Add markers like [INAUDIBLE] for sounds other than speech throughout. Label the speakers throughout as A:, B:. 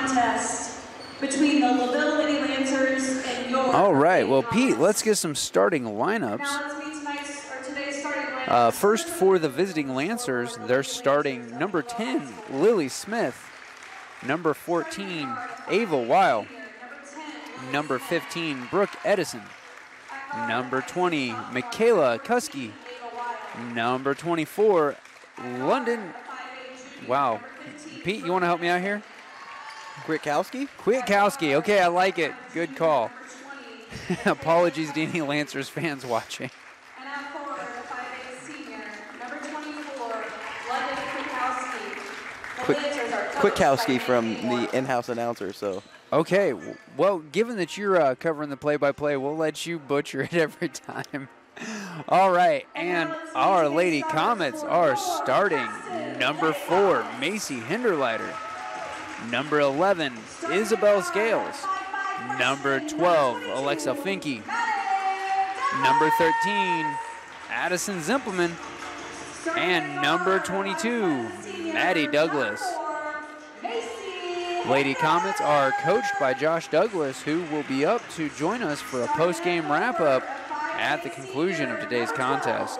A: contest between the LaVille Lancers and your. All right. Well, Pete, let's get some starting lineups. Uh, first for the visiting Lancers, they're starting number 10, Lily Smith, number 14, Ava Weil, number 15, Brooke Edison, number 20, Michaela Cuskey; number 24, London. Wow. Pete, you want to help me out here?
B: Kwiatkowski?
A: Kwiatkowski. Okay, I like it. Good call. [LAUGHS] Apologies to any Lancers fans watching.
B: Quick, Kwiatkowski from the in-house announcer, so.
A: Okay, well, given that you're uh, covering the play-by-play, we'll let you butcher it [LAUGHS] every time. All right, and our Lady Comets are starting. Number four, Macy Hinderleiter. Number 11, Isabel Scales. Number 12, Alexa Finke. Number 13, Addison Zimpelman. And number 22, Maddie Douglas. Lady Comets are coached by Josh Douglas, who will be up to join us for a post-game wrap-up at the conclusion of today's contest.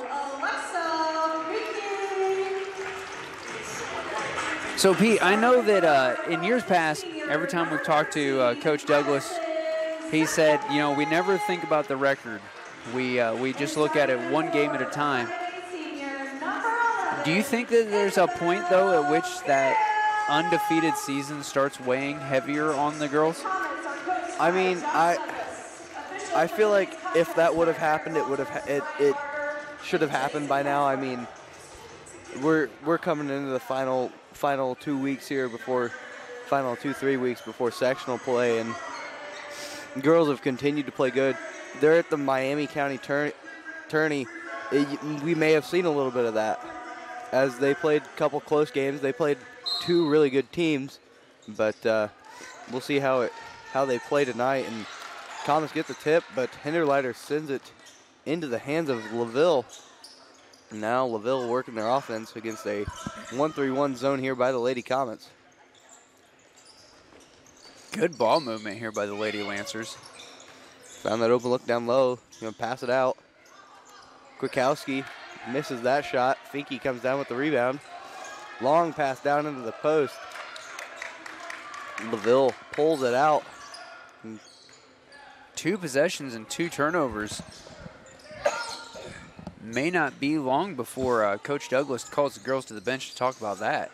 A: So, Pete, I know that uh, in years past, every time we've talked to uh, Coach Douglas, he said, you know, we never think about the record. We, uh, we just look at it one game at a time. Do you think that there's a point, though, at which that undefeated season starts weighing heavier on the girls?
B: I mean, I I feel like if that would have happened, it would have it it should have happened by now. I mean, we're we're coming into the final final two weeks here before final two three weeks before sectional play, and girls have continued to play good. They're at the Miami County tourney. We may have seen a little bit of that as they played a couple close games. They played two really good teams, but uh, we'll see how it how they play tonight. And Thomas gets the tip, but Hinderleiter sends it into the hands of LaVille. Now LaVille working their offense against a 1-3-1 zone here by the Lady Comets.
A: Good ball movement here by the Lady Lancers.
B: Found that open look down low. Gonna pass it out. Kwiatkowski misses that shot. Finke comes down with the rebound. Long pass down into the post. LaVille pulls it out.
A: Two possessions and two turnovers. May not be long before uh, Coach Douglas calls the girls to the bench to talk about that.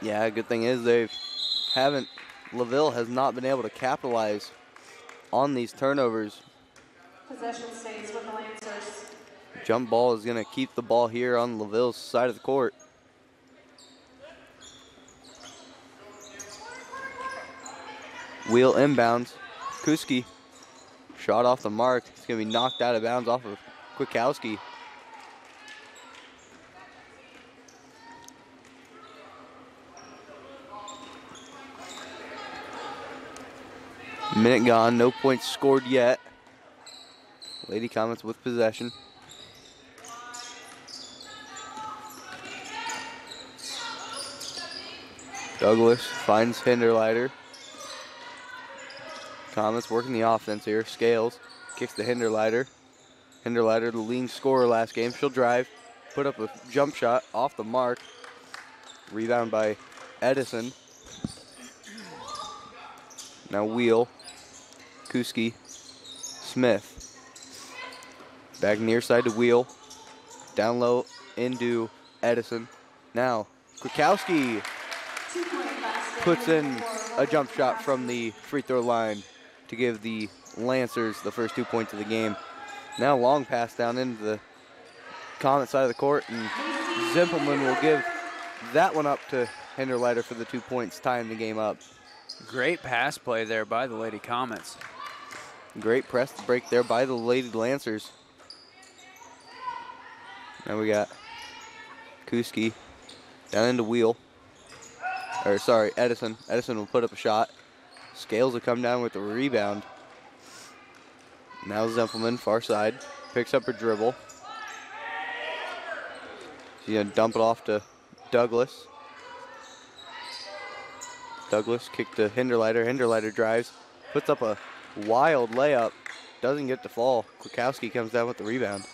B: Yeah, good thing is they haven't, LaVille has not been able to capitalize on these turnovers.
C: Possession stays with the Lancers.
B: Jump ball is going to keep the ball here on LaVille's side of the court. Wheel inbounds. Kuski shot off the mark. It's going to be knocked out of bounds off of Kwiatkowski. Minute gone, no points scored yet. Lady Comets with possession. Douglas finds Hinderleiter. Comets working the offense here. Scales kicks the Hinderleiter. Hinderleiter, the leading scorer last game. She'll drive, put up a jump shot off the mark. Rebound by Edison. Now Wheel. Kuski. Smith. Back near side to Wheel. Down low into Edison. Now Kwiatkowski puts in a jump shot from the free throw line to give the Lancers the first two points of the game. Now long pass down into the Comet side of the court, and Zimpelman will give that one up to Hinderleiter for the two points, tying the game up.
A: Great pass play there by the Lady Comets.
B: Great press break there by the Lady Lancers. Now we got Kuski down into Wheel. Or sorry, Edison. Edison will put up a shot. Scales will come down with the rebound. Now Zimpelman, far side, picks up her dribble. She's gonna dump it off to Douglas. Douglas kick to Hinderleiter. Hinderleiter drives, puts up a wild layup doesn't get to fall. Kwiatkowski comes down with the rebound.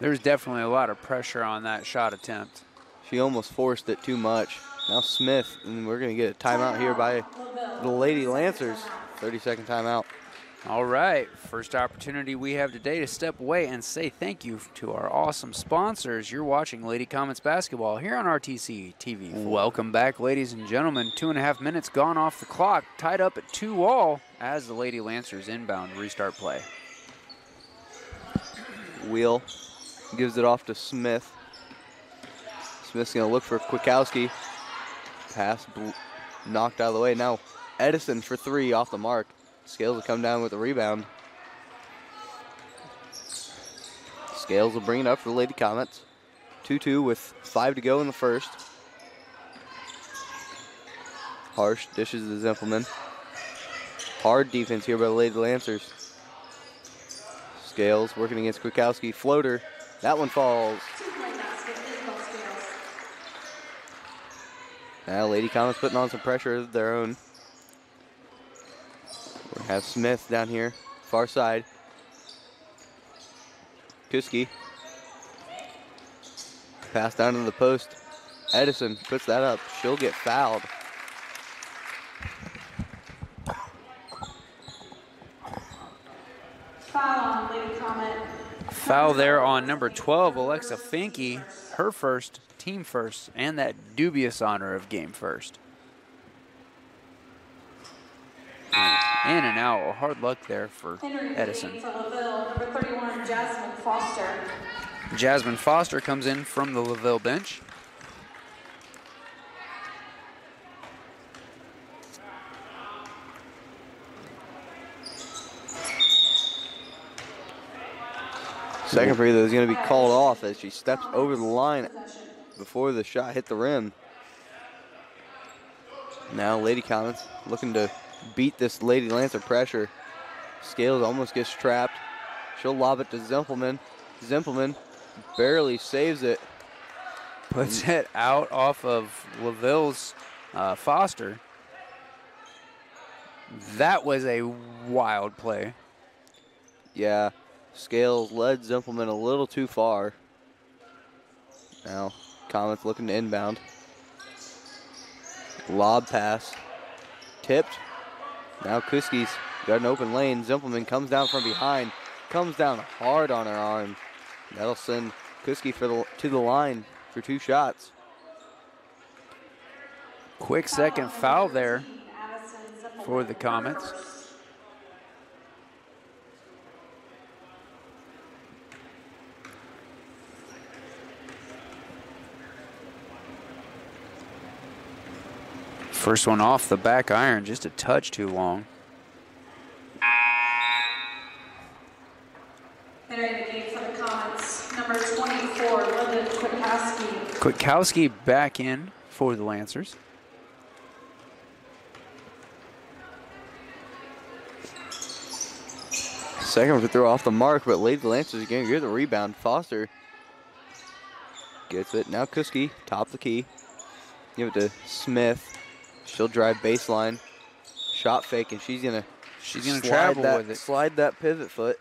A: There's definitely a lot of pressure on that shot attempt.
B: She almost forced it too much. Now Smith, and we're going to get a timeout here by the Lady Lancers. 30 second timeout.
A: All right, first opportunity we have today to step away and say thank you to our awesome sponsors. You're watching Lady Comets Basketball here on RTC TV. Welcome back, ladies and gentlemen. Two and a half minutes gone off the clock, tied up at two all as the Lady Lancers inbound restart play.
B: Wheel gives it off to Smith. Smith's going to look for Kwiatkowski. Pass knocked out of the way. Now Edison for three off the mark. Scales will come down with the rebound. Scales will bring it up for the Lady Comets. 2-2 with five to go in the first. Harsh dishes the Zimpelman. Hard defense here by the Lady Lancers. Scales working against Kwiatkowski. Floater. That one falls. Now Lady Comets putting on some pressure of their own. We have Smith down here, far side. Kuski. Pass down to the post. Edison puts that up. She'll get fouled.
C: Foul on Lady Comet.
A: Foul there on number 12, Alexa Finke, her first, team first, and that dubious honor of game first. In and out, hard luck there for Edison.
C: game for LaVille, number 31, Jasmine Foster.
A: Jasmine Foster comes in from the LaVille bench.
B: Second free throw is going to be called off as she steps over the line before the shot hit the rim. Now Lady Comets looking to beat this Lady Lancer pressure. Scales almost gets trapped. She'll lob it to Zimpelman. Zimpelman barely saves it.
A: Puts it out off of LaVille's uh, Foster. That was a wild play.
B: Yeah, Scales led Zimpelman a little too far. Now Comets looking to inbound. Lob pass. Tipped. Now Kuski's got an open lane. Zimpelman comes down from behind. Comes down hard on her arm. That'll send Kuski for the, to the line for two shots.
A: Quick second foul there for the Comets. First one off the back iron, just a touch too long.
C: Entering the game for the Comets, number 24, Linda Kwiatkowski.
A: Kwiatkowski back in for the Lancers.
B: Second free throw off the mark, but Lady Lancers again get the rebound. Foster gets it. Now Kuski, top the key. Give it to Smith. She'll drive baseline. Shot fake, and she's gonna
A: She's going to
B: slide
A: travel
B: that,
A: with it.
B: Slide that pivot foot.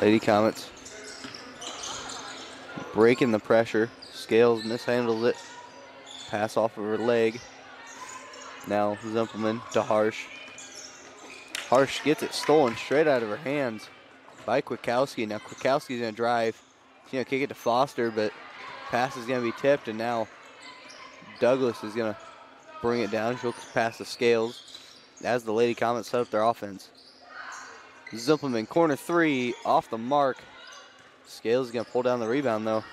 B: Lady Comets breaking the pressure. Scales mishandles it. Pass off of her leg. Now Zimpelman to Harsh. Harsh gets it stolen straight out of her hands by Kwiatkowski. Now Kwiatkowski's gonna drive. you know, kick it to Foster, but pass is gonna be tipped, and now Douglas is gonna bring it down. She'll pass the scales as the Lady Comets set up their offense. Zimpelman corner three off the mark. Scales is gonna pull down the rebound though.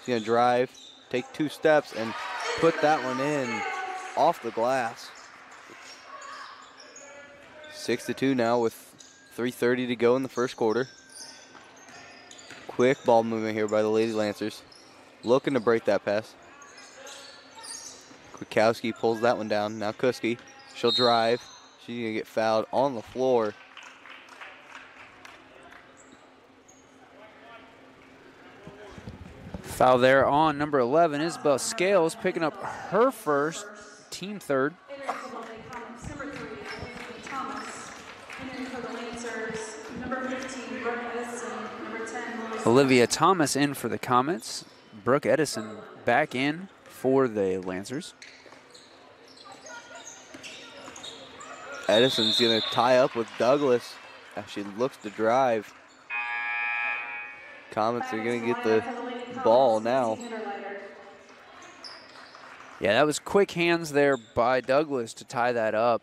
B: She's gonna drive, take two steps, and put that one in off the glass. Six to two now with 3:30 to go in the first quarter. Quick ball movement here by the Lady Lancers, looking to break that pass. Kwiatkowski pulls that one down. Now Kuski, she'll drive. She's gonna get fouled on the floor.
A: Foul there on number 11, Isabel Scales picking up her first, team third.
C: Entering for the Lady Comets, number three, Olivia Thomas. Entering for the Lancers, number 15, Brooke Edison. Number 10, Melissa
A: Olivia Thomas in for the Comets. Brooke Edison back in for the Lancers.
B: Edison's going to tie up with Douglas as she looks to drive. Comets are going to get the ball now.
A: Yeah, that was quick hands there by Douglas to tie that up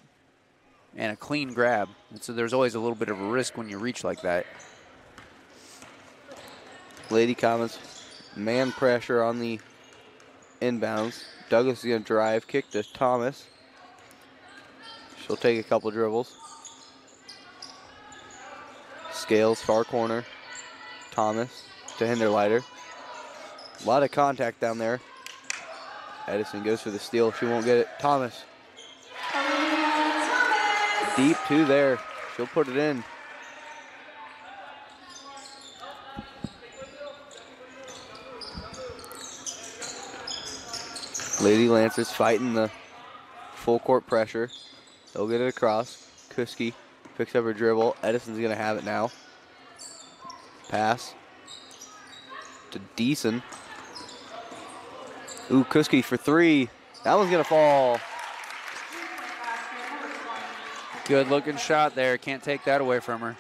A: and a clean grab. And so there's always a little bit of a risk when you reach like that.
B: Lady Comets, man pressure on the inbounds. Douglas is going to drive, kick to Thomas. She'll take a couple dribbles. Scales, far corner. Thomas to Hinderleiter. A lot of contact down there. Edison goes for the steal. She won't get it. Thomas. Deep two there. She'll put it in. Lady Lancers fighting the full court pressure. They'll get it across. Kuski picks up her dribble. Edison's going to have it now. Pass to Deason. Ooh, Kuski for three. That one's going to fall.
A: Good looking shot there. Can't take that away from her.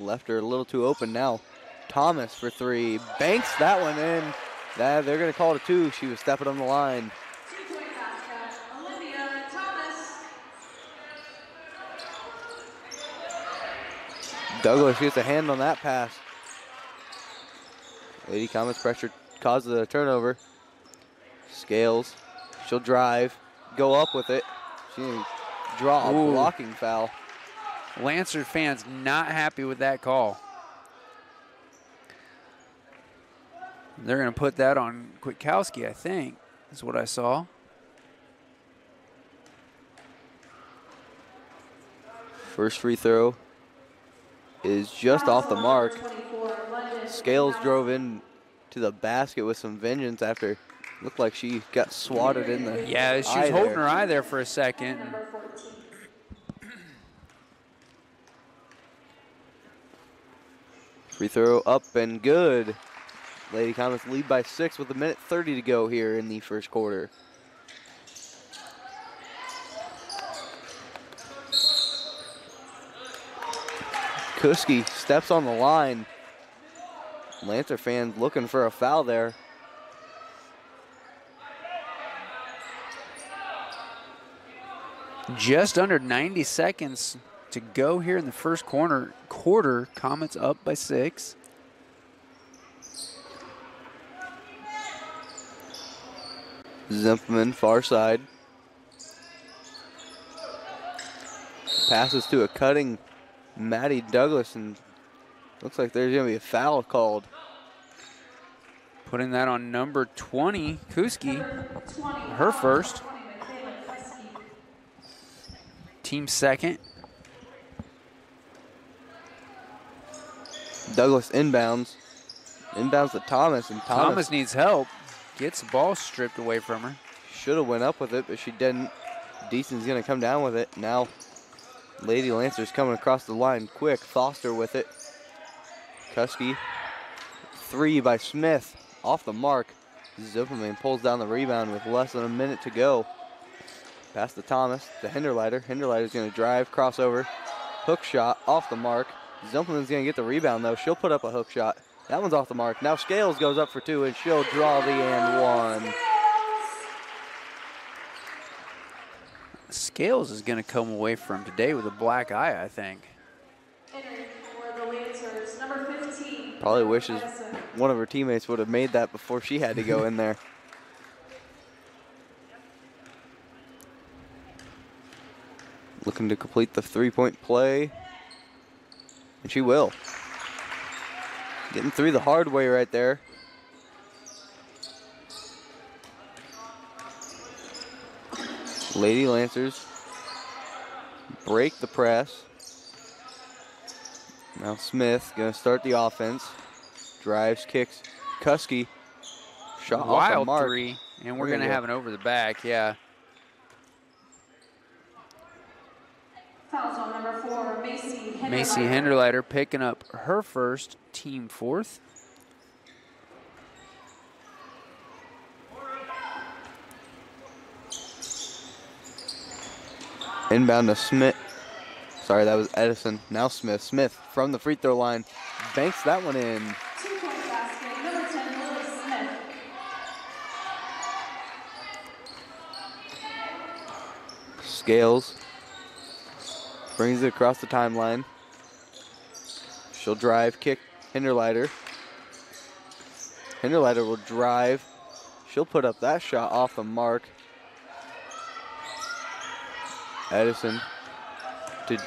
B: Left her a little too open now. Thomas for three. Banks that one in. That, they're going to call it a two. She was stepping on the line.
C: Olivia Thomas.
B: Douglas gets a hand on that pass. Lady Comets pressure causes a turnover. Scales. She'll drive. Go up with it. She draw a
A: Ooh.
B: blocking foul.
A: Lancer fans not happy with that call. They're going to put that on Kwiatkowski, I think, is what I saw.
B: First free throw is just off the mark. Scales drove in to the basket with some vengeance after looked like she got swatted in the
A: Yeah, she was holding
B: there.
A: her eye there for a second.
B: Free throw up and good. Lady Comets lead by six with a minute 30 to go here in the first quarter. Kuski steps on the line. Lancer fans looking for a foul there.
A: Just under 90 seconds to go here in the first corner quarter. Comets up by six.
B: Zimmerman, far side. Passes to a cutting Maddie Douglas, and looks like there's going to be a foul called.
A: Putting that on number 20, Kuski. Her first.
C: 20, Michaela Kuski.
A: Team second.
B: Douglas inbounds. Inbounds to Thomas, and
A: Thomas
B: Thomas,
A: needs help. Gets the ball stripped away from her.
B: should have went up with it, but she didn't. Deason's going to come down with it. Now, Lady Lancer's coming across the line quick. Foster with it. Kuski. Three by Smith. Off the mark. Zimmerman pulls down the rebound with less than a minute to go. Pass to Thomas, to Hinderleiter. Hinderleiter's going to drive, crossover. Hook shot off the mark. Zimmerman's going to get the rebound, though. She'll put up a hook shot. That one's off the mark. Now Scales goes up for two, and she'll draw the and one.
A: Scales is going to come away from today with a black eye, I think.
C: Entering for the Lancers, number 15.
B: Probably wishes one of her teammates would have made that before she had to go in there. [LAUGHS] Looking to complete the three point play. And she will. Getting through the hard way right there. Lady Lancers break the press. Now Smith gonna start the offense. Drives, kicks Kusky. Shot off the mark.
A: three, and we're,
B: We're
A: going
B: gonna
A: have an over the back. Yeah.
C: Foul number four, Macy Hinderleiter.
A: Macy Hinderleiter picking up her first, team fourth.
B: Inbound to Smith. Sorry, that was Edison. Now Smith. Smith from the free throw line. Banks that one in.
C: Two-point basket, number 10, Lily Smith.
B: Scales. Brings it across the timeline. She'll drive, kick Hinderleiter. Hinderleiter will drive. She'll put up that shot off the mark. Edison to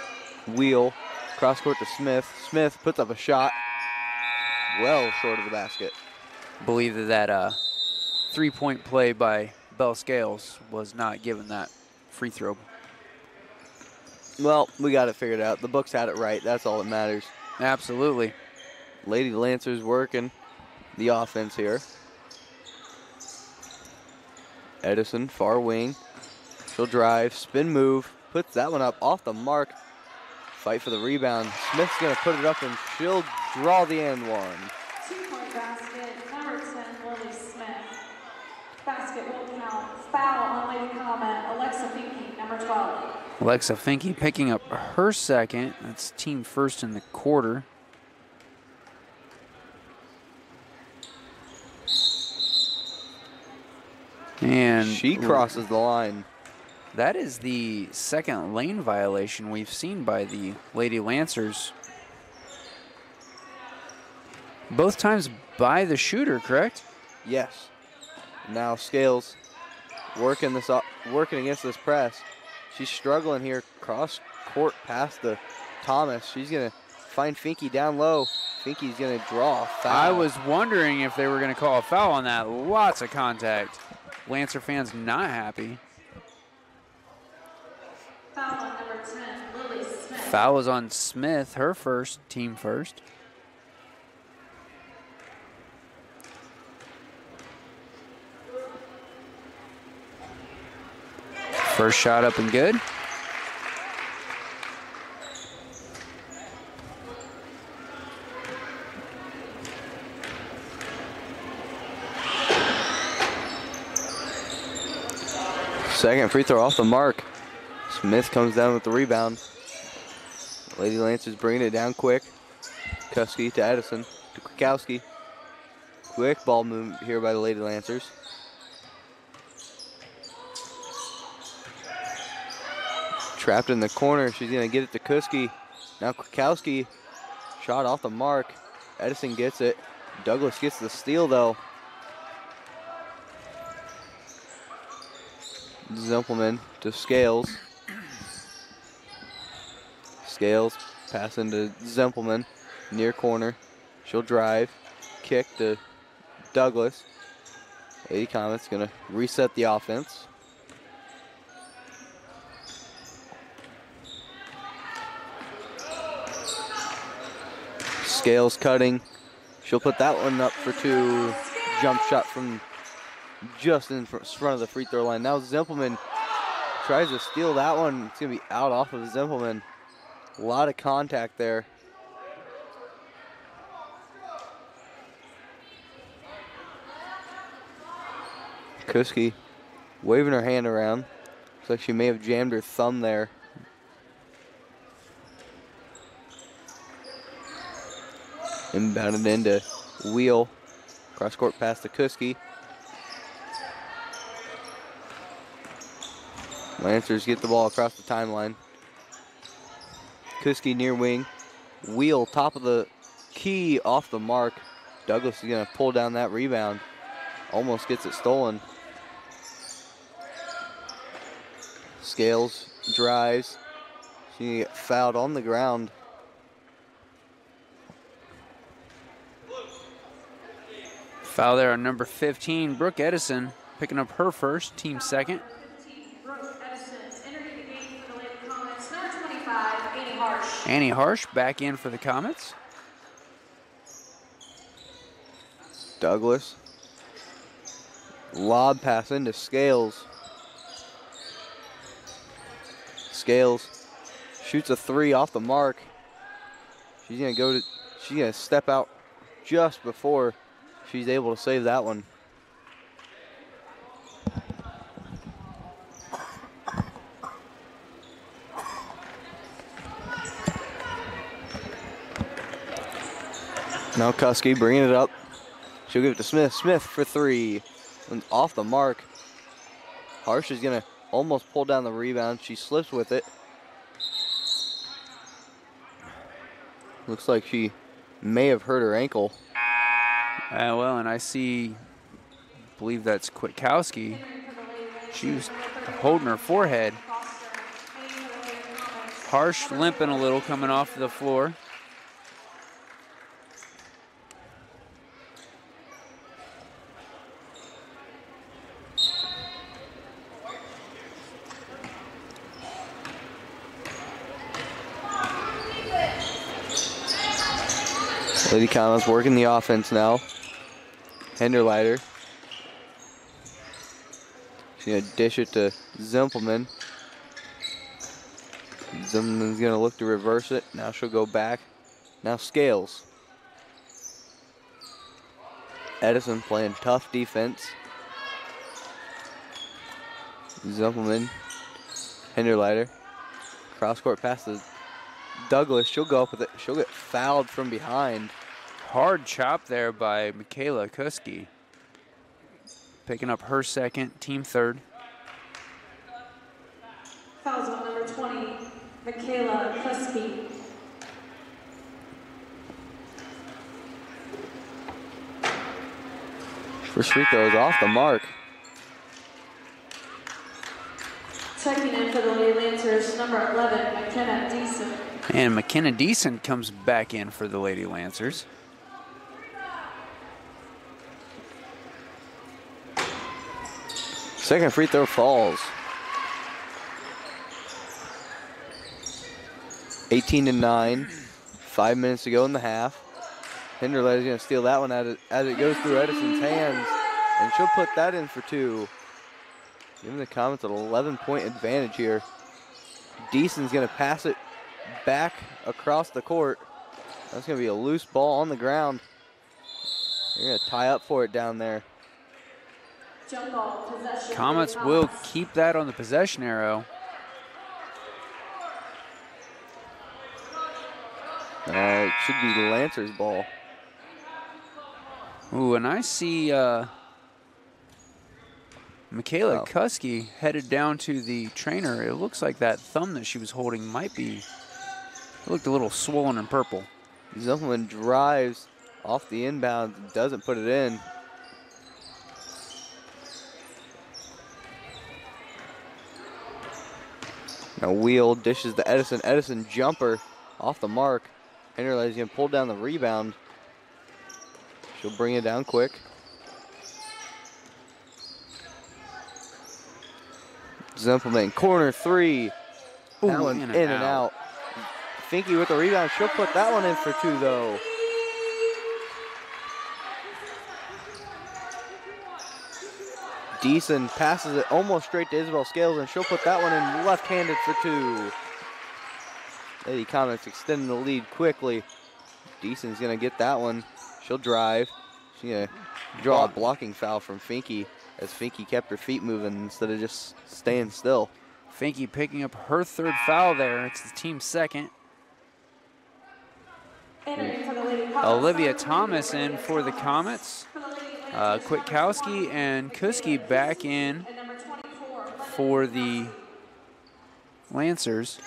B: wheel. Cross court to Smith. Smith puts up a shot. Well short of the basket.
A: Believe that that uh, three-point play by Bell Scales was not given that free throw.
B: Well, we got it figured out. The books had it right. That's all that matters.
A: Absolutely.
B: Lady Lancers working the offense here. Edison, far wing. She'll drive, spin move, puts that one up off the mark. Fight for the rebound. Smith's going to put it up and she'll draw the end one.
C: Two-point basket, number 10, Lily Smith. Basket will count. Foul on Lady Comet, Alexa Finke, number 12.
A: Alexa Finke picking up her second. That's team first in the quarter. And
B: She crosses the line.
A: That is the second lane violation we've seen by the Lady Lancers. Both times by the shooter, correct?
B: Yes. Now Scales working this up, working against this press. She's struggling here. Cross court past the Thomas. She's gonna find Finke down low. Finke's gonna draw a foul.
A: I was wondering if they were going to call a foul on that. Lots of contact. Lancer fans not happy.
C: Foul on number 10, Lily Smith.
A: Foul is on Smith, her first, team first. First shot up and good.
B: Second free throw off the mark. Smith comes down with the rebound. Lady Lancers bringing it down quick. Kusky to Edison to Kwiatkowski. Quick ball move here by the Lady Lancers. Trapped in the corner. She's going to get it to Kuski. Now Kwiatkowski. Shot off the mark. Edison gets it. Douglas gets the steal though. Zimpelman to Scales. Scales passing to Zimpelman, near corner. She'll drive, kick to Douglas. Lady Comet's gonna reset the offense. Scales cutting. She'll put that one up for two. Jump shot from just in front of the free throw line. Now Zimpelman tries to steal that one. It's going to be out off of Zimpelman. A lot of contact there. Kuski waving her hand around. Looks like she may have jammed her thumb there. Inbounded into Wheel. Cross court pass to Kuski. Lancers get the ball across the timeline. Kuski near wing. Wheel top of the key off the mark. Douglas is going to pull down that rebound. Almost gets it stolen. Scales drives. She's going to get fouled on the ground.
A: Foul there on number 15, Brooke Edison, picking up her first, team second.
C: 15, Brooke Edison. Entering the game for the Lady Comets, number 25, Annie Harsh.
A: Annie Harsh back in for the Comets.
B: Douglas. Lob pass into Scales. Scales shoots a three off the mark. She's gonna go to, she's gonna step out just before she's able to save that one. Now Kusky bringing it up. She'll give it to Smith. Smith for three. And off the mark. Harsh is going to almost pull down the rebound. She slips with it. Looks like she may have hurt her ankle.
A: Uh, well, and I see, believe that's Kwiatkowski. She was holding her forehead. Harsh limping a little coming off the floor.
B: Lady Comets working the offense now. Hinderleiter. She's going to dish it to Zimpelman. Zimpelman's going to look to reverse it. Now she'll go back. Now Scales. Edison playing tough defense. Zimpelman. Hinderleiter. Cross court pass to Douglas. She'll go up with it. She'll get fouled from behind.
A: Hard chop there by Michaela Kuski. Picking up her second, team third.
C: Fouls on number 20, Michaela Kusky.
B: First free throw is off the mark.
C: Checking in for the Lady Lancers, number 11, McKenna Deason.
A: And McKenna Deason comes back in for the Lady Lancers.
B: Second free throw falls. 18 to 9. Five minutes to go in the half. Hinderleiter's going to steal that one as it, as it goes through Edison's hands. And she'll put that in for two. Giving the Comets an 11 point advantage here. Deason's going to pass it back across the court. That's going to be a loose ball on the ground. They're going to tie up for it down there.
C: Jump ball, possession.
A: Comets will keep that on the possession arrow.
B: Uh, it should be Lancer's ball.
A: Ooh, and I see uh, Michaela
B: Oh.
A: Kuski headed down to the trainer. It looks like that thumb that she was holding might be, looked a little swollen and purple.
B: Zumpelman drives off the inbound, doesn't put it in. Now wheel dishes to Edison. Edison jumper off the mark. Henderly's gonna pull down the rebound. She'll bring it down quick. Zumpelman corner three.
A: Ooh,
B: that one in and, out. Finke with the rebound. She'll put that one in for two though. Deason passes it almost straight to Isabel Scales, and she'll put that one in left-handed for two. Lady Comets extending the lead quickly. Deason's gonna get that one. She'll drive. She's gonna draw a blocking foul from Finke as Finke kept her feet moving instead of just staying still.
A: Finke picking up her third foul there. It's the team's second.
C: Entering for the Lady Hawks,
A: Olivia Thomas in for the Comets. Uh, Kwiatkowski and Kuski back in
C: and number 24,
A: for the Lancers.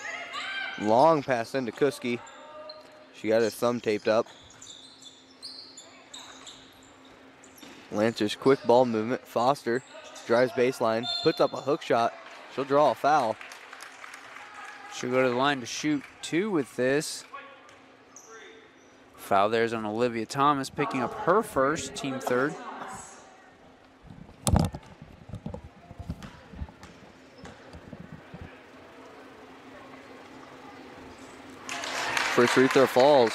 B: Long pass into Kuski. She got her thumb taped up. Lancers quick ball movement. Foster drives baseline, puts up a hook shot. She'll draw a foul.
A: She'll go to the line to shoot two with this. Foul there's on Olivia Thomas, picking up her first, team third.
B: First free throw falls.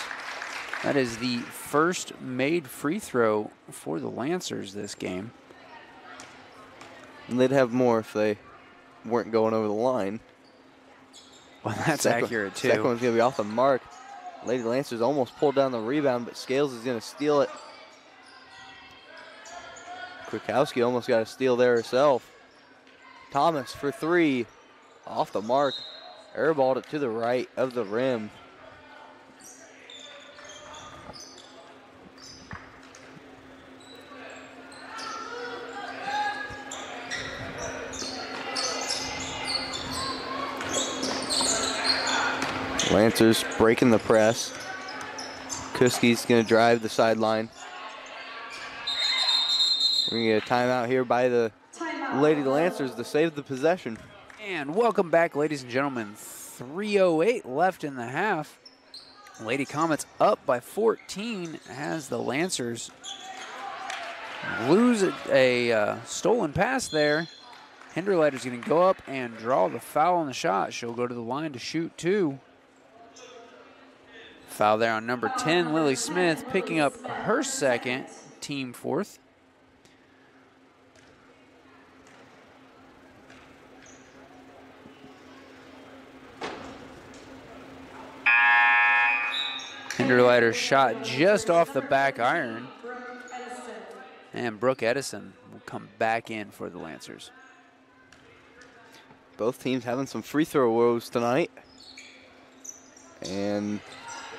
A: That is the first made free throw for the Lancers this game.
B: And they'd have more if they weren't going over the line.
A: Well, that's
B: Second-
A: accurate too.
B: Second one's going to be off the mark. Lady Lancers almost pulled down the rebound, but Scales is going to steal it. Kwiatkowski almost got a steal there herself. Thomas for three. Off the mark. Airballed it to the right of the rim. Breaking the press. Kuski's going to drive the sideline. We're going to get a timeout here by the
C: Timeout.
B: Lady Lancers to save the possession.
A: And welcome back, ladies and gentlemen. 3.08 left in the half. Lady Comets up by 14 as the Lancers lose a, a uh, stolen pass there. Hinderleiter's going to go up and draw the foul on the shot. She'll go to the line to shoot two. Foul there on number 10, Lily Smith, picking up her second, team fourth. Hinderleiter shot just off the back iron. And Brooke Edison will come back in for the Lancers.
B: Both teams having some free throw woes tonight. And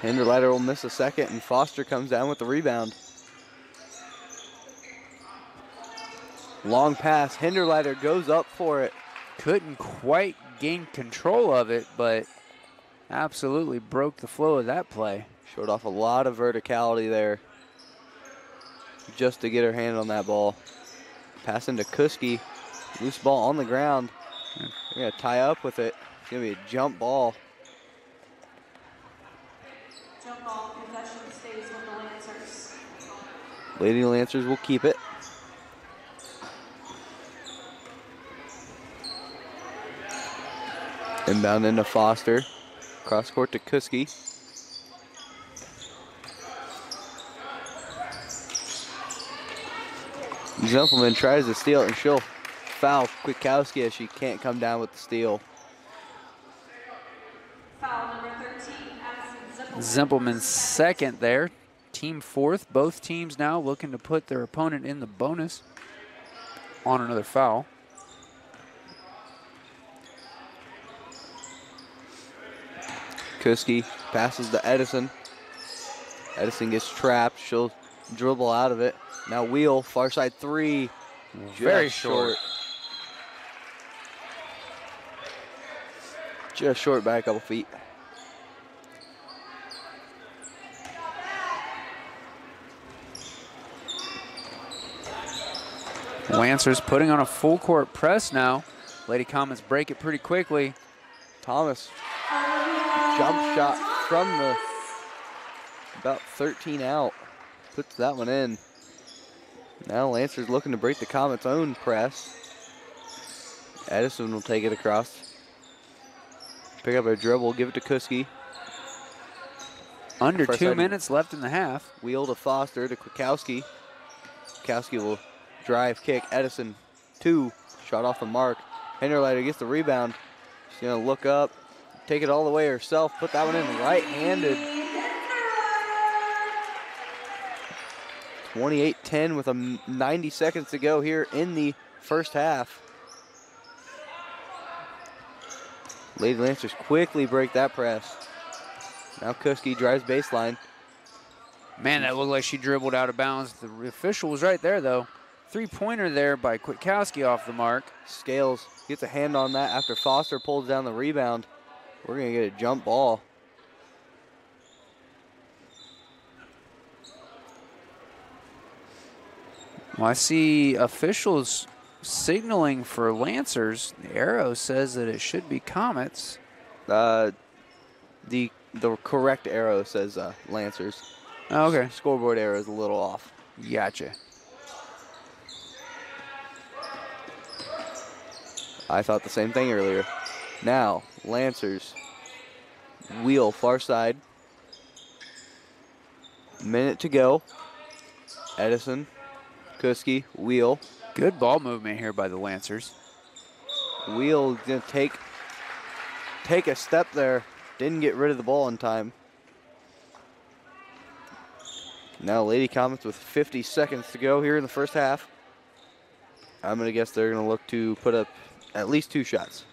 B: Hinderleiter will miss a second, and Foster comes down with the rebound. Long pass. Hinderleiter goes up for it.
A: Couldn't quite gain control of it, but absolutely broke the flow of that play.
B: Showed off a lot of verticality there just to get her hand on that ball. Pass into Kuski. Loose ball on the ground. They're going to tie up with it. It's going to be a jump ball.
C: Jump ball possession stays with the Lancers.
B: Lady Lancers will keep it. Inbound into Foster. Cross court to Kuski. Zumpelman tries to steal it and she'll foul Kwiatkowski as she can't come down with the steal.
C: Foul number 13, Addison Zippel.
A: Zimpelman's second there, team fourth. Both teams now looking to put their opponent in the bonus on another foul.
B: Kuski passes to Edison. Edison gets trapped. She'll dribble out of it. Now wheel, far side three.
A: Very
B: Just
A: short.
B: Just short by a couple feet.
A: Lancers putting on a full court press now. Lady Comets break it pretty quickly.
B: Thomas jump shot from the about 13 out. Puts that one in. Now Lancers looking to break the Comets' own press. Edison will take it across. Pick up a dribble, give it to Kuski.
A: Under
B: First
A: two minutes left in the half.
B: Wheel to Foster to Kwiatkowski. Kwiatkowski will drive, kick. Edison, two. Shot off the mark. Hinderleiter gets the rebound. She's going to look up, take it all the way herself, put that one in right handed. 28 10 with a m- 90 seconds to go here in the first half. Lady Lancers quickly break that press. Now Kuski drives baseline.
A: Man, that looked like she dribbled out of bounds. The official was right there, though. Three pointer there by Kwiatkowski off the mark.
B: Scales gets a hand on that after Foster pulls down the rebound. We're going to get a jump ball.
A: Well, I see officials signaling for Lancers. The arrow says that it should be Comets.
B: Uh, the the correct arrow says uh, Lancers.
A: Oh, okay.
B: Scoreboard arrow is a little off.
A: Gotcha.
B: I thought the same thing earlier. Now, Lancers. Wheel far side. Minute to go. Edison, Kuski, Wheel.
A: Good ball movement here by the Lancers.
B: Wheel gonna take take a step there. Didn't get rid of the ball in time. Now Lady Comets with 50 seconds to go here in the first half. I'm gonna guess they're gonna look to put up at least two shots.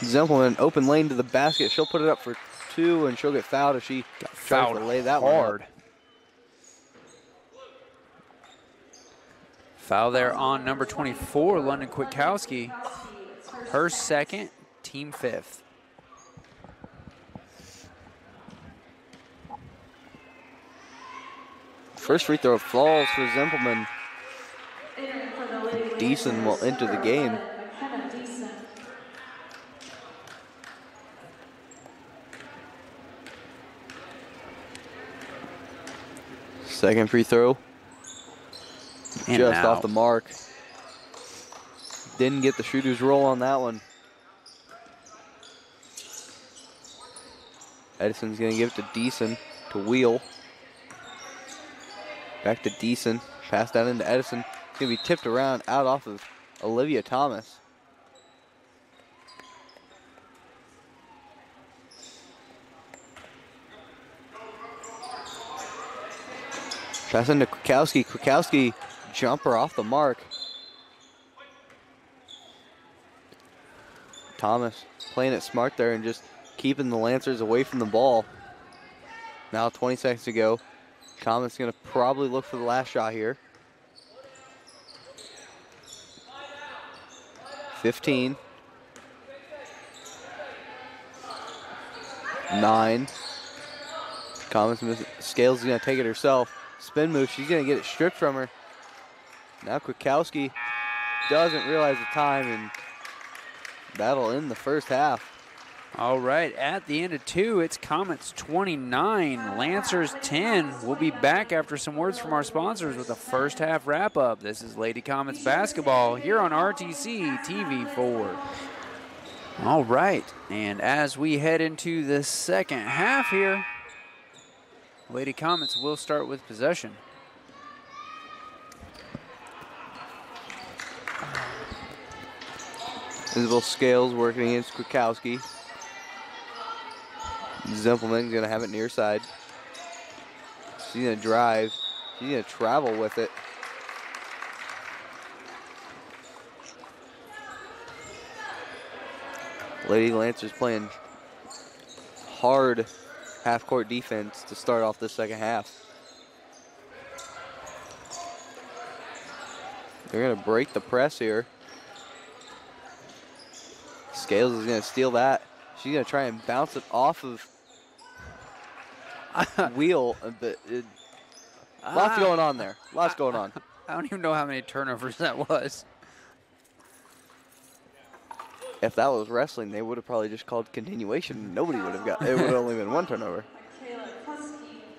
B: Zimpelman open lane to the basket. She'll put it up for two, and she'll get fouled if she
A: Got
B: tries
A: fouled
B: to lay that one
A: hard. Foul there on number 24, London Kwiatkowski. Her second, team fifth.
B: First free throw falls for Zimpelman.
C: Entering for the Lady
B: Deason will enter the game.
C: seven, McKenna Deason.
B: Second free throw.
A: And
B: just
A: now.
B: off the mark. Didn't get the shooter's roll on that one. Edison's going to give it to Deason to Wheel. Back to Deason. Pass down into Edison. It's going to be tipped around out off of Olivia Thomas. Pass into Kwiatkowski. Kwiatkowski jumper off the mark. Thomas playing it smart there and just keeping the Lancers away from the ball. Now 20 seconds to go. Thomas going to probably look for the last shot here. 15. 9. Thomas miss- Scales is going to take it herself. Spin move. She's going to get it stripped from her. Now Kwiatkowski doesn't realize the time, and that'll end the first half.
A: All right, at the end of two, it's Comets 29, Lancers 10. We'll be back after some words from our sponsors with the first half wrap up. This is Lady Comets basketball here on RTC TV4. All right, and as we head into the second half here, Lady Comets will start with possession.
B: Isabel Scales working against Kwiatkowski. Zimpelman's gonna have it near side. She's gonna drive. She's gonna travel with it. Lady Lancers playing hard half-court defense to start off the second half. They're gonna break the press here. Scales is going to steal that. She's going to try and bounce it off of [LAUGHS] wheel. uh, But it, lots
A: Ah.
B: going on there. Lots going on.
A: I don't even know how many turnovers that was.
B: If that was wrestling, they would have probably just called continuation. Nobody would have got. It would have only been one turnover.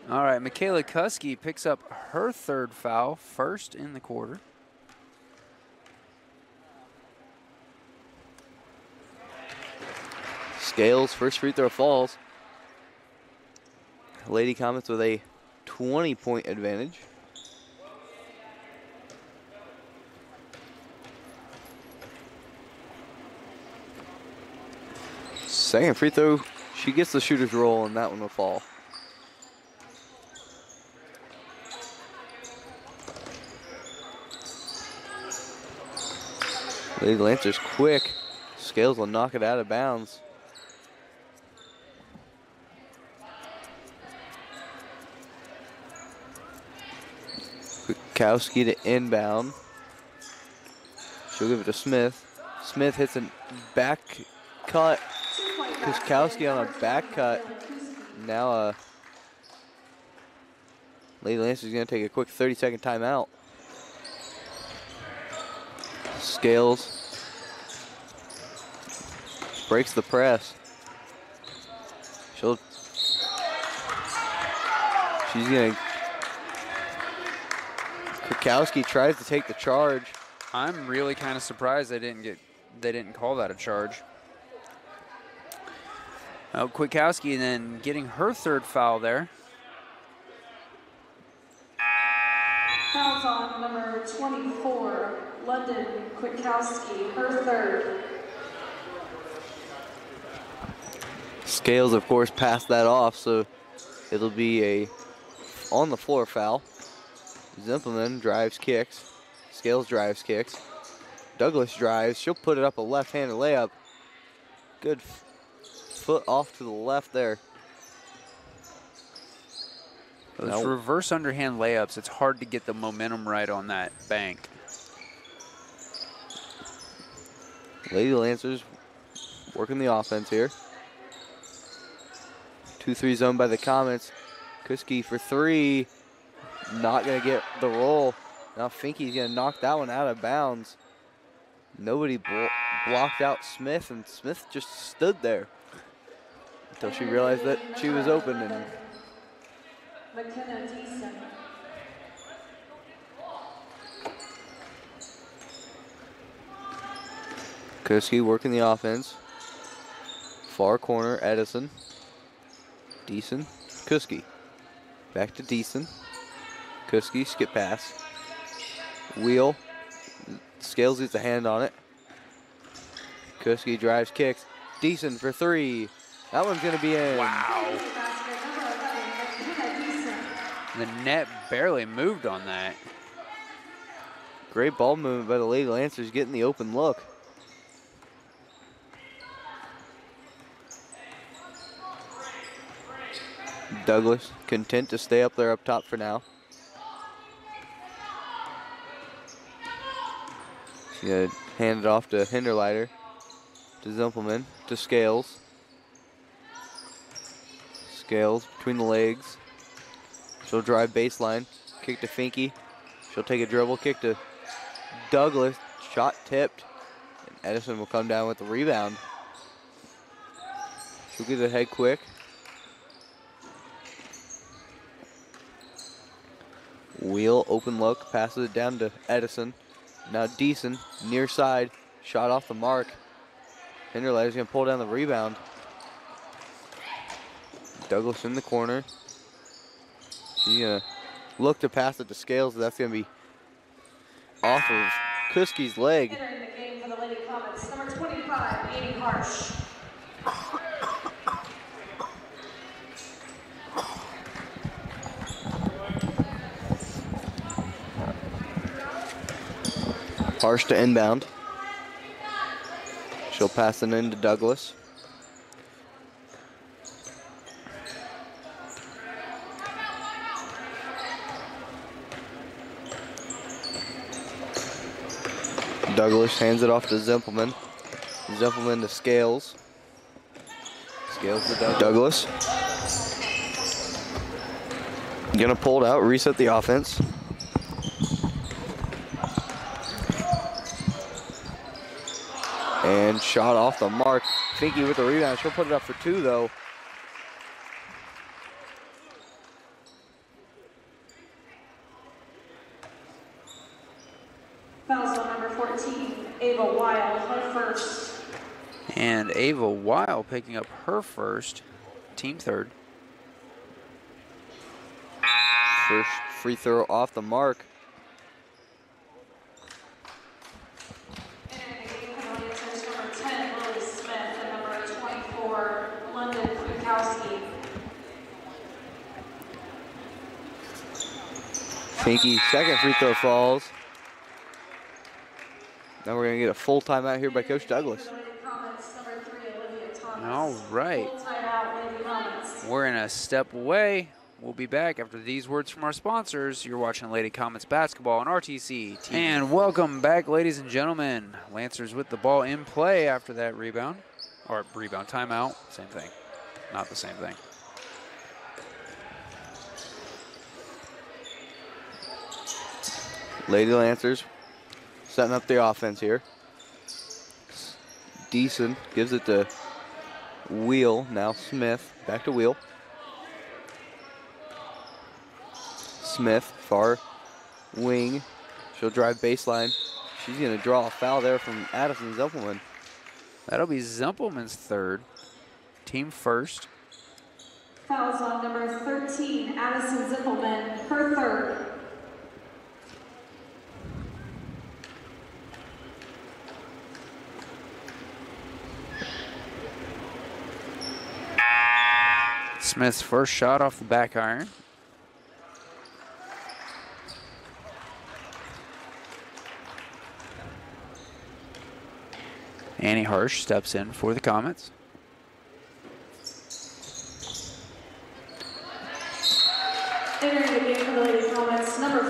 A: All right, Michaela Kuski picks up her third foul, first in the quarter.
B: Scales first free throw falls. Lady Comets with a 20 point advantage. Second free throw, she gets the shooter's roll, and that one will fall. Lady Lancers quick. Scales will knock it out of bounds. Kwiatkowski to inbound. She'll give it to Smith. Smith hits a back cut.
C: Two-point
B: on a back cut. Now, uh, Lady Lancers going to take a quick 30 second timeout. Scales breaks the press. She'll. She's going to. Kwiatkowski tries to take the charge.
A: I'm really kind of surprised they didn't get they didn't call that a charge. Oh, Kwiatkowski then getting her third foul there.
C: Fouls on number 24, London Kwiatkowski, her third.
B: Scales, of course, passed that off, so it'll be a on the floor foul. Zimpelman drives, kicks. Scales drives, kicks. Douglas drives. She'll put it up a left-handed layup. Good foot off to the left there.
A: Those
B: No.
A: reverse underhand layups, it's hard to get the momentum right on that bank.
B: Lady Lancers working the offense here. 2-3 zone by the Comets. Kuski for three. Not going to get the roll. Now Finke's going to knock that one out of bounds. Nobody blo- blocked out Smith, and Smith just stood there until she realized that she was open. And. Kuski working the offense. Far corner, Edison. Deason, Kuski. Back to Deason. Kuski, skip pass. Wheel. Scales gets a hand on it. Kuski drives, kicks. Deason for three. That one's going to be in.
A: Wow.
C: Basket number 11, McKenna Deason.
A: The net barely moved on that.
B: Great ball movement by the Lady Lancers getting the open look. Douglas content to stay up there up top for now. Hand it off to Hinderleiter, to Zimpelman, to Scales. Scales between the legs. She'll drive baseline, kick to Finke. She'll take a dribble, kick to Douglas, shot tipped, and Edison will come down with the rebound. She'll get ahead quick. Wheel, open look, passes it down to Edison. Now Deason, near side, shot off the mark. Hinderleiter's gonna pull down the rebound. Douglas in the corner. She's gonna uh, look to pass it to Scales, that's gonna be off of Kuski's leg.
C: Number 25, Amy Harsh.
B: Harsh to inbound. She'll pass it in to Douglas. Douglas hands it off to Zimpelman. Zimpelman to Scales. Scales to Douglas. Douglas. Gonna pull it out, reset the offense. And shot off the mark. Finke with the rebound. She'll put it up for two, though.
C: Fouls on number 14, Ava Wild, her first.
A: And Ava Weil picking up her first, team third.
B: First free throw off the mark.
C: Entering the game for the Lancers, number 10, Lily Smith, and number 24, London Kwiatkowski.
B: Finke, second free throw falls. Now we're going to get a full timeout here by Coach Douglas.
C: Lady Comets, number 3, Olivia Thomas.
A: All right.
C: Full timeout, Lady Comets.
A: We're in a step away. We'll be back after these words from our sponsors. You're watching Lady Comets basketball on RTC. TV. And welcome back, ladies and gentlemen. Lancers with the ball in play after that rebound. Or rebound timeout. Same thing. Not the same thing.
B: Lady Lancers setting up the offense here. Deason gives it to Wheel. Now Smith. Back to Wheel. Smith, far wing. She'll drive baseline. She's going to draw a foul there from Addison Zimpelman.
A: That'll be Zimpelman's third. team first.
C: Fouls on number 13, Addison Zimpelman, her third.
A: Smith's first shot off the back iron. Annie Harsh steps in for the
C: four,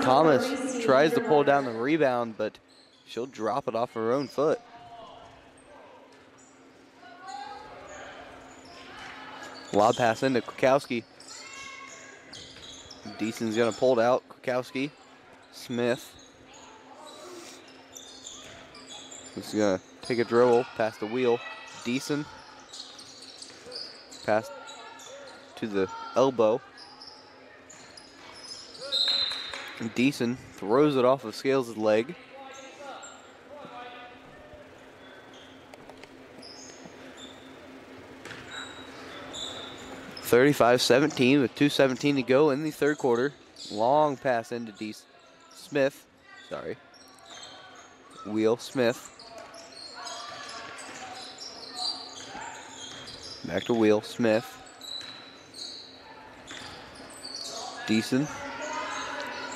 B: Thomas tries to pull down the rebound, but she'll drop it off her own foot. Lob pass into Kukowski. Deason's gonna pull it out. Kukowski, Smith. Is gonna take a dribble past the wheel. Deason. Pass to the elbow. Deason throws it off of Scales' leg. Thirty-five seventeen with 2.17 to go in the third quarter. Long pass into D. Smith. Sorry. Wheel Smith. Back to Wheel Smith. Deason.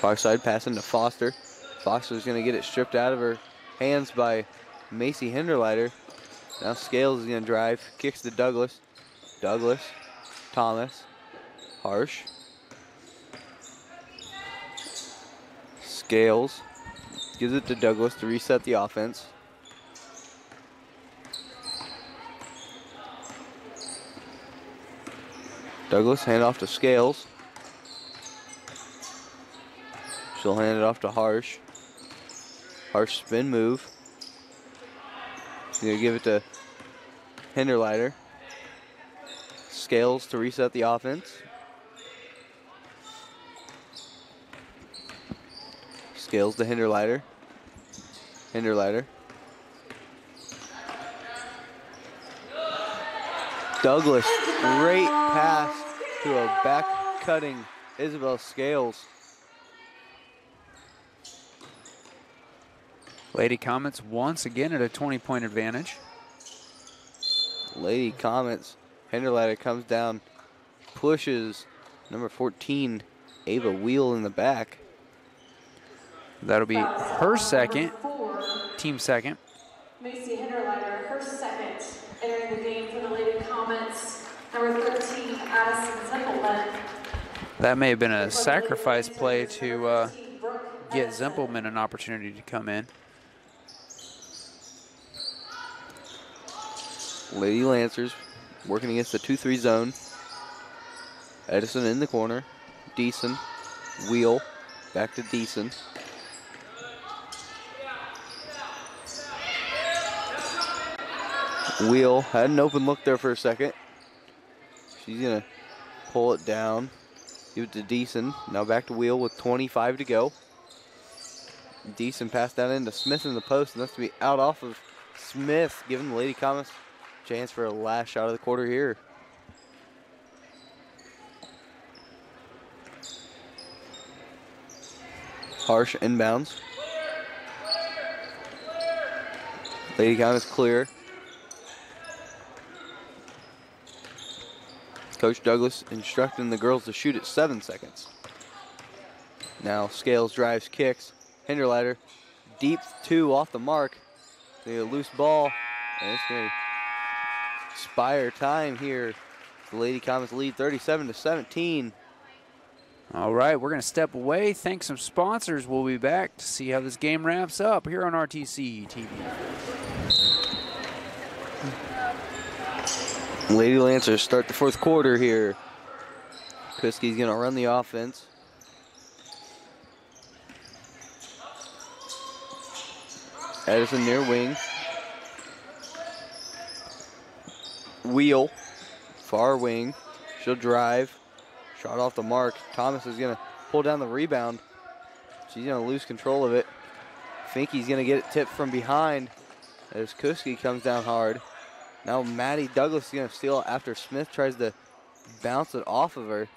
B: Far side pass into Foster. Foster's going to get it stripped out of her hands by Macy Hinderleiter. Now Scales is going to drive. Kicks to Douglas. Douglas. Thomas. Harsh. Scales. Gives it to Douglas to reset the offense. Douglas hand off to Scales. She'll hand it off to Harsh. Harsh spin move. She's gonna give it to Hinderleiter. Scales to reset the offense. Scales to Hinderleiter. Hinderleiter. Douglas, great pass to a back cutting Isabel Scales.
A: Lady Comets once again at a 20 point advantage.
B: Lady Comets. Hinderleiter comes down, pushes number 14, Ava Wheel in the back.
A: That'll be her second, team second.
C: Macy Hinderleiter, her second. Entering the game for the Lady Comets, number 13, Addison Zimpelman.
A: That may have been a
C: For the Lady
A: sacrifice play to uh, get
C: Edison.
A: Zimpelman an opportunity to come in.
B: Lady Lancers working against the 2-3 zone. Edison in the corner. Deason. Wheel. Back to Deason. Wheel had an open look there for a second. She's gonna pull it down. Give it to Deason. Now back to Wheel with 25 to go. Deason passed that into Smith in the post, and that's to be out off of Smith, giving the Lady Comets chance for a last shot of the quarter here. Harsh inbounds. Lady Comets clear. Coach Douglas instructing the girls to shoot at seven seconds. Now Scales drives, kicks. Hinderleiter, deep two off the mark. They a loose ball, and it's going to expire time here. The Lady Comets lead 37 to 17.
A: All right, we're going to step away, thank some sponsors. We'll be back to see how this game wraps up here on RTC TV.
B: Lady Lancers start the fourth quarter here. Kuski's going to run the offense. Edison near wing. Wheel. Far wing. She'll drive. Shot off the mark. Thomas is going to pull down the rebound. She's going to lose control of it. Finke's going to get it tipped from behind as Kuski comes down hard. Now Maddie Douglas is going to steal after Smith tries to bounce it off of her.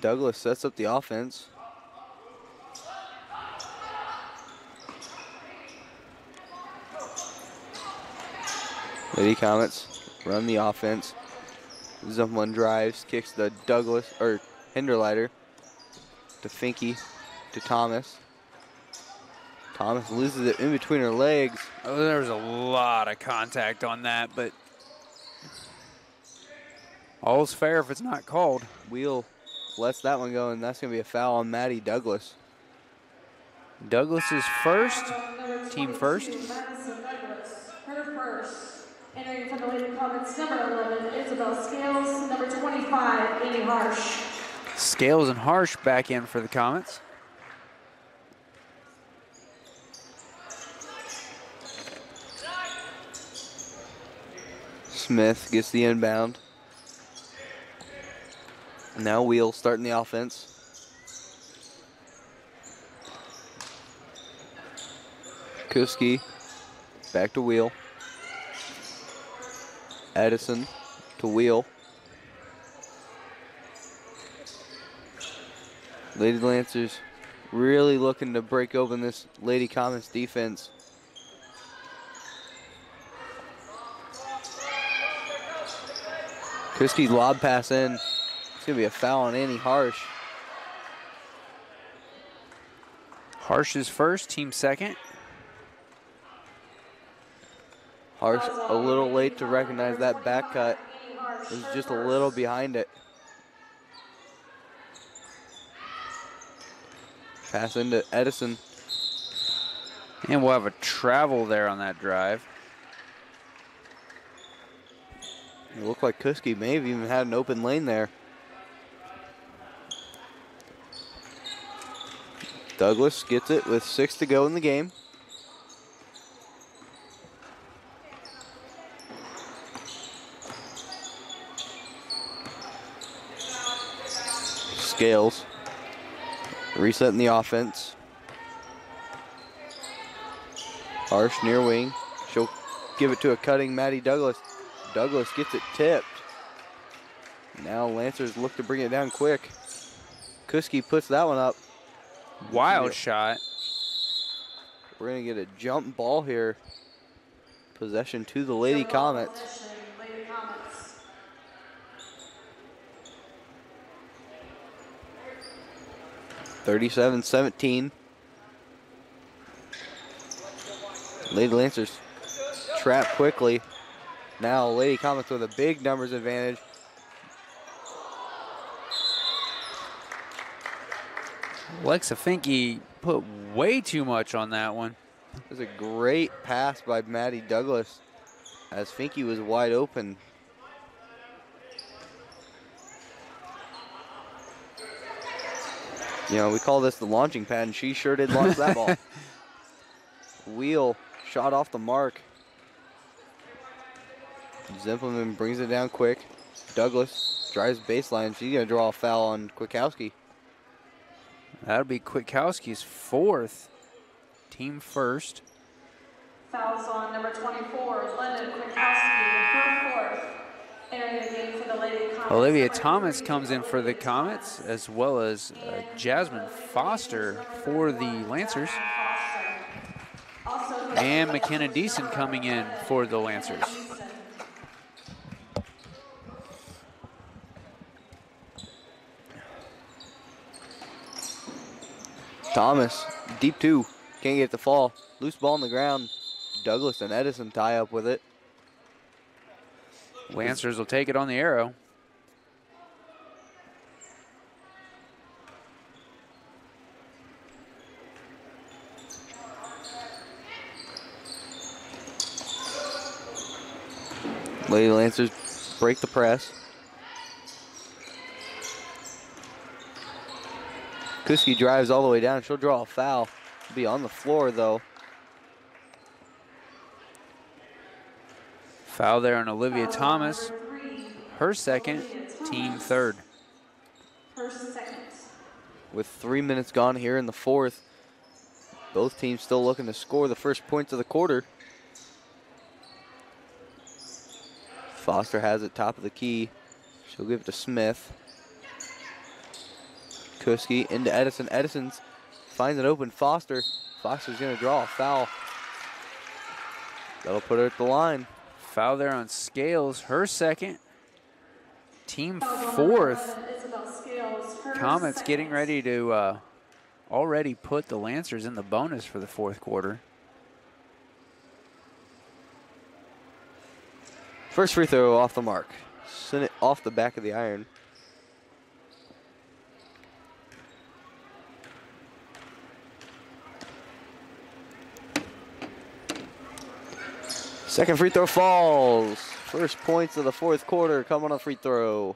B: Douglas sets up the offense. Lady Comets run the offense. Zumwalt drives, kicks the Douglas or Hinderleiter to Finke to Thomas. Thomas loses it in between her legs.
A: Oh, there was a lot of contact on that, but all's fair if it's not called.
B: Wheel lets that one go, and that's going to be a foul on Maddie Douglas.
A: Douglas is first. Team first.
C: Madison Douglas, her first. Entering for the Lady Comets, number 11, Isabel Scales. Number 25, Amy Harsh.
A: Scales and Harsh back in for the Comets.
B: Smith gets the inbound. Now Wheel starting the offense. Kuski back to Wheel. Edison to Wheel. Lady Lancers really looking to break open this Lady Comets defense. Kuski lob pass in. It's going to be a foul on Annie Harsh.
A: Harsh is first, team second.
B: Harsh a little late to recognize that back cut. Was just a little behind it. Pass into Edison.
A: And we'll have a travel there on that drive.
B: It looked like Kuski may have even had an open lane there. Douglas gets it with six to go in the game. Scales resetting the offense. Harsh near wing. She'll give it to a cutting Maddie Douglas. Douglas gets it tipped. Now Lancers look to bring it down quick. Kuski puts that one up.
A: Wild shot.
B: We're going to get a jump ball here. Possession to the Lady Comets.
C: 37-17. Lady
B: Lancers trap quickly. Now Lady Comets with a big numbers advantage.
A: Alexa Finke put way too much on that one.
B: It was a great pass by Maddie Douglas as Finke was wide open You know, we call this the launching pad, and she sure did launch that ball. [LAUGHS] Wheel shot off the mark. Zimpelman brings it down quick. Douglas drives baseline. She's going to draw a foul on Kwiatkowski.
A: That'll be Kwiatkowski's fourth, team first.
C: Fouls on number 24, Linda Kwiatkowski, her fourth.
A: Olivia Thomas comes in for the Comets, as well as uh, Jasmine Foster for the Lancers, and McKenna Deason coming in for the Lancers.
B: Thomas, deep two, can't get the fall. Loose ball on the ground. Douglas and Edison tie up with it.
A: Lancers will take it on the arrow.
B: Lady Lancers break the press. Kuski drives all the way down. She'll draw a foul. Be on the floor though.
A: Foul there on Olivia Thomas. Her second, team third.
B: With three minutes gone here in the fourth, both teams still looking to score the first points of the quarter. Foster has it top of the key. She'll give it to Smith. Kuski into Edison. Edison finds it open. Foster. Foster's going to draw a foul. That'll put her at the line.
A: Foul there on Scales, her second. Team fourth. Comets getting ready to uh, already put the Lancers in the bonus for the fourth quarter.
B: First free throw off the mark. Send it off the back of the iron. Second free throw falls. First points of the fourth quarter come on a free throw.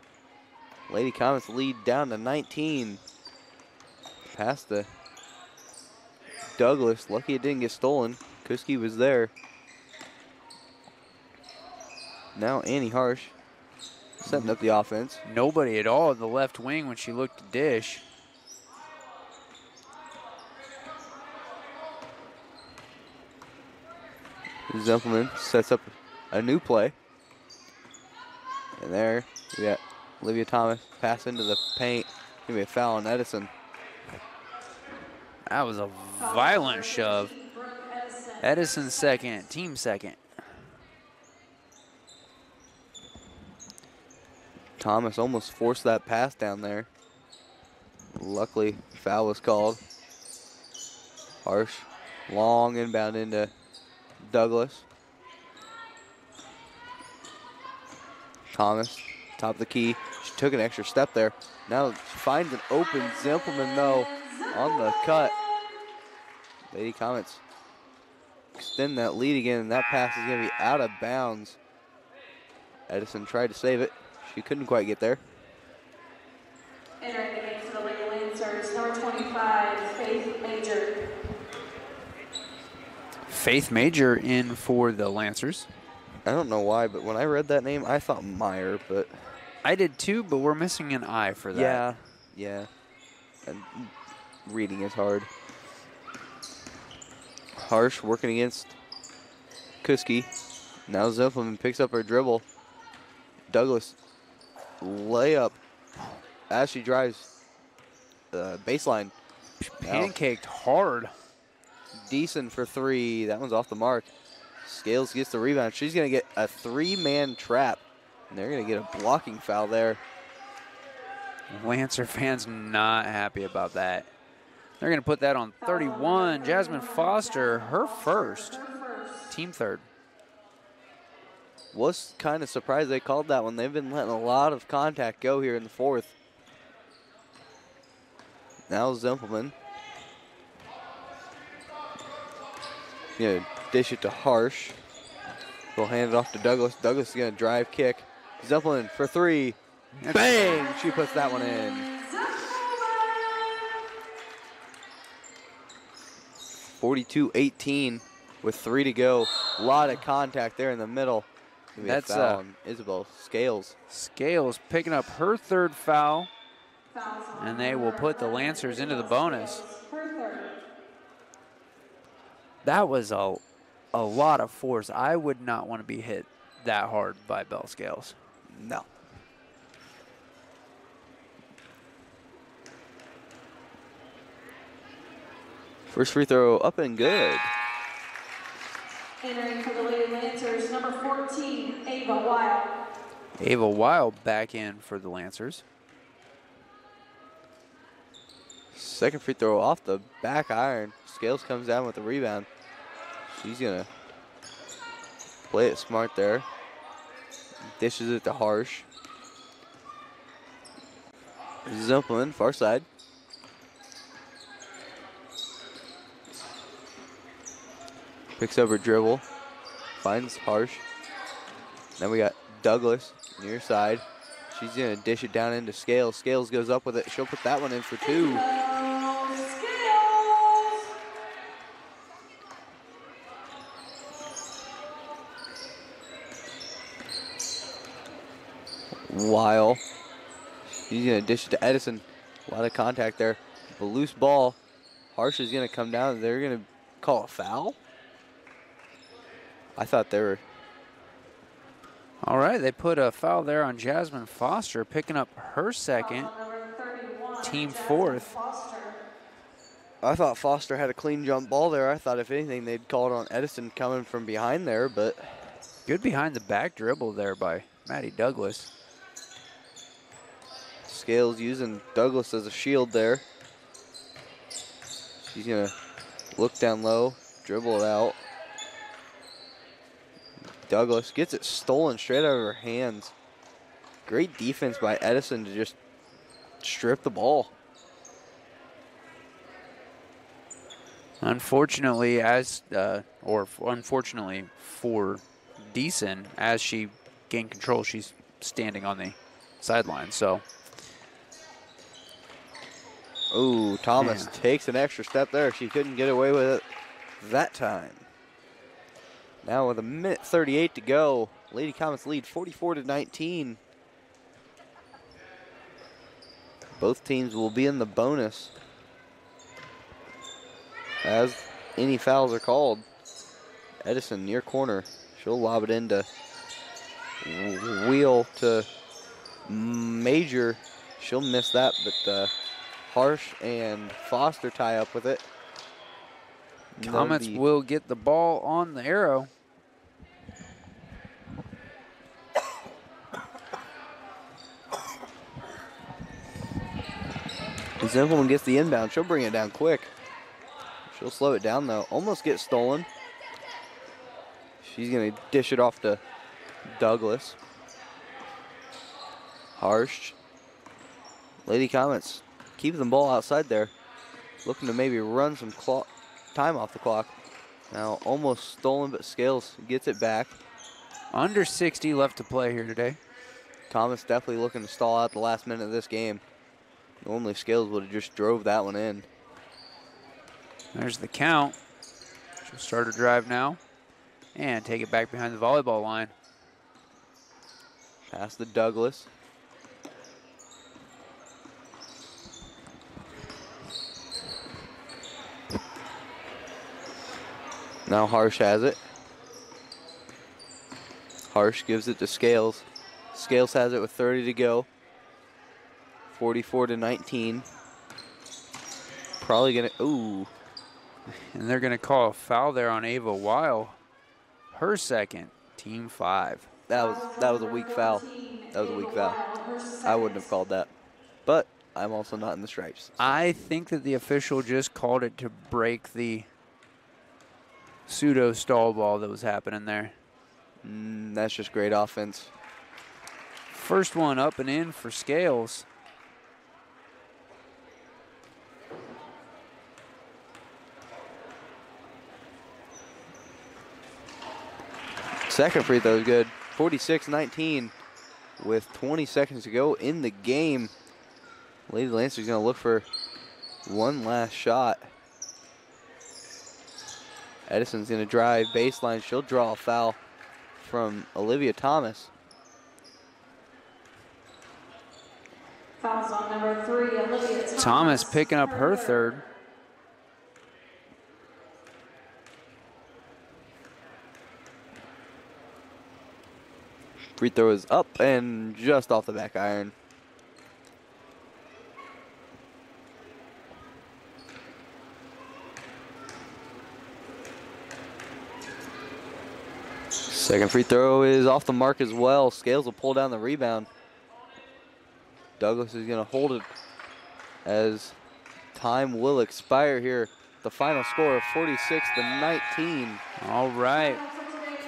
B: Lady Comets lead down to 19. Pass to Douglas. Lucky it didn't get stolen. Kuski was there. Now Annie Harsh setting up the offense.
A: Nobody at all in the left wing when she looked to dish.
B: Zimpelman sets up a new play. And there we got Olivia Thomas pass into the paint. Give me a foul on Edison.
A: That was a violent shove.
C: Edison.
A: Edison second, team second.
B: Thomas almost forced that pass down there. Luckily, foul was called. Harsh, long inbound into Douglas. Thomas, top of the key. She took an extra step there. Now finds an open Zimpelman though on the cut. Lady Comets extend that lead again, and that pass is going to be out of bounds. Edison tried to save it. She couldn't quite get there.
C: Entering the game for the Lady Lancers, number 25, Faith Major.
A: Faith Major in for the Lancers.
B: I don't know why, but when I read that name, I thought Meyer, but
A: I did too, but we're missing an I for that.
B: yeah, yeah. And reading is hard. Harsh working against Kuski. Now Zimpelman picks up her dribble. Douglas layup as she drives the baseline.
A: Pancaked hard.
B: Decent for three. That one's off the mark. Scales gets the rebound. She's going to get a three-man trap. And they're going to get a blocking foul there.
A: Lancer fans not happy about that. They're going to put that on 31. Jasmine Foster, her first, team third.
B: Was kind of surprised they called that one. They've been letting a lot of contact go here in the fourth. Now Zimpelman. Gonna dish it to Harsh. We'll hand it off to Douglas. Douglas is gonna drive kick. Zimpelman for three. Bang! She puts that one in. 42-18 with three to go. A lot of contact there in the middle.
A: That's, uh,
B: Isabel Scales.
A: Scales picking up her third foul, and they will put the Lancers into the bonus.
C: Her third.
A: That was a, a lot of force. I would not want to be hit that hard by Bell Scales.
B: No. First free throw up and good.
C: Entering for the Lady Lancers, number 14, Ava Wild.
A: Ava Wild back in for the Lancers.
B: Second free throw off the back iron. Scales comes down with the rebound. She's gonna play it smart there. Dishes it to Harsh. Zimpelman, far side. Picks up her dribble. Finds Harsh. Then we got Douglas near side. She's gonna dish it down into Scales. Scales goes up with it. She'll put that one in for two. Weil. He's going to dish it to Edison. A lot of contact there. A loose ball. Harsh is going to come down. They're going to call a foul. I thought they were.
A: All right, they put a foul there on Jasmine Foster, picking up her second,
C: Foul on number 31,
A: team fourth.
B: I thought Foster had a clean jump ball there. I thought if anything they'd call it on Edison coming from behind there, but
A: Good behind the back dribble there by Maddie Douglas.
B: Scales using Douglas as a shield there. She's gonna look down low, dribble it out. Douglas gets it stolen straight out of her hands. Great defense by Edison to just strip the ball.
A: Unfortunately, as uh, or unfortunately for Deason, as she gained control, she's standing on the sideline. So
B: Ooh, Thomas takes an extra step there. She couldn't get away with it that time. Now with a minute 38 to go, Lady Comets lead 44 to 19. Both teams will be in the bonus as any fouls are called. Edison near corner. She'll lob it into wheel to Major. She'll miss that, but uh, Harsh and Foster tie up with it.
A: Comets
B: the-
A: will get the ball on the arrow.
B: Zimpelman gets the inbound. She'll bring it down quick. She'll slow it down though. Almost gets stolen. She's gonna dish it off to Douglas. Harsh. Lady Comets keeping the ball outside there. Looking to maybe run some clock time off the clock. Now almost stolen, but Scales gets it back.
A: Under 60 left to play here today.
B: Thomas definitely looking to stall out the last minute of this game. Normally Scales would have just drove that one in.
A: There's the count. She'll start her drive now and take it back behind the volleyball line.
B: Pass the Douglas. Now Harsh has it. Harsh gives it to Scales. Scales has it with 30 to go. 44 to 19. Probably gonna. Ooh, [LAUGHS]
A: And they're going to call a foul there on Ava Weil. Her second, team five.
B: that was that was a weak foul. That was a weak foul. I wouldn't have called that, but I'm also not in the stripes.
A: I think that the official just called it to break the pseudo stall ball that was happening there.
B: Mm, that's just great offense.
A: First one up and in for Scales.
B: Second free throw is good. 46-19 with 20 seconds to go in the game. Lady Lancer's going to look for one last shot. Edison's going to drive baseline. She'll draw a foul from Olivia Thomas.
C: Fouls on number three, Olivia Thomas.
A: Thomas picking up her third.
B: Free throw is up and just off the back iron. Second free throw is off the mark as well. Scales will pull down the rebound. Douglas is going to hold it as time will expire here. The final score of 46 to 19.
A: All right.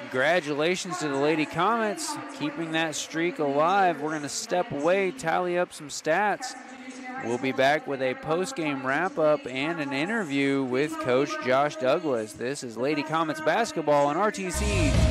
A: Congratulations to the Lady Comets, keeping that streak alive. We're going to step away, tally up some stats. We'll be back with a post-game wrap-up and an interview with Coach Josh Douglas. This is Lady Comets basketball on RTC